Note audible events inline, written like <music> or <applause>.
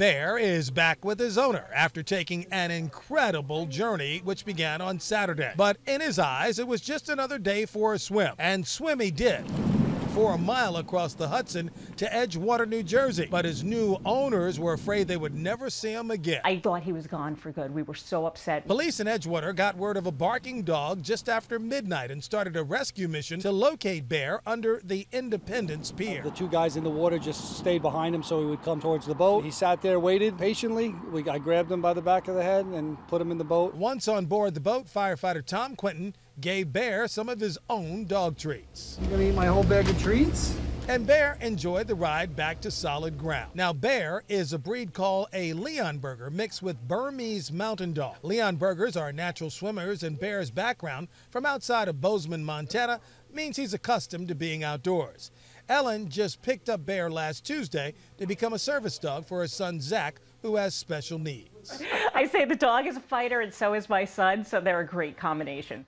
Bear is back with his owner after taking an incredible journey, which began on Saturday. But in his eyes, it was just another day for a swim, and swim he did for a mile across the Hudson to Edgewater, New Jersey. But his new owners were afraid they would never see him again. I thought he was gone for good. We were so upset. Police in Edgewater got word of a barking dog just after midnight and started a rescue mission to locate Bear under the Independence Pier. The two guys in the water just stayed behind him so he would come towards the boat. He sat there, waited patiently. We, I grabbed him by the back of the head and put him in the boat. Once on board the boat, firefighter Tom Quinton gave Bear some of his own dog treats. You gonna eat my whole bag of treats? And Bear enjoyed the ride back to solid ground. Now, Bear is a breed called a Leonberger mixed with Bernese Mountain Dog. Leonbergers are natural swimmers, and Bear's background from outside of Bozeman, Montana, means he's accustomed to being outdoors. Ellen just picked up Bear last Tuesday to become a service dog for her son Zach, who has special needs. <laughs> I say the dog is a fighter, and so is my son, so they're a great combination.